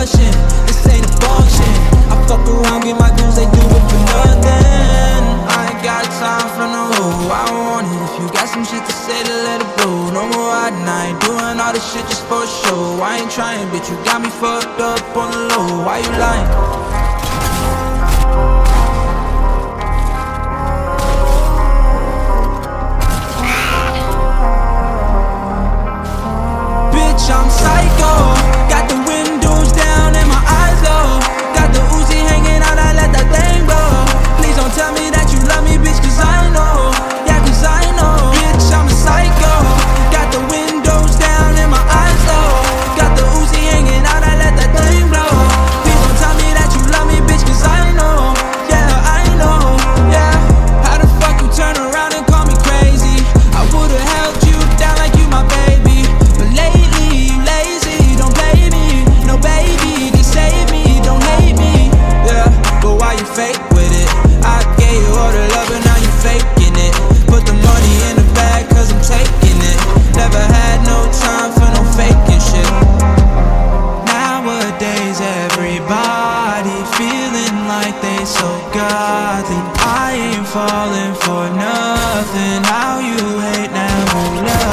discussion, this ain't a function. I fuck around, get my dues, they do it for nothing. I ain't got time for no hoe, I want it. If you got some shit to say, to let it blow. No more hiding, I ain't doing all this shit just for show. I ain't trying, bitch, you got me fucked up on the low. Why you lying? fake with it. I gave you all the love and now you faking it. Put the money in the bag cause I'm taking it. Never had no time for no faking shit. Nowadays everybody feeling like they so godly. I ain't falling for nothing. How you hate now, love?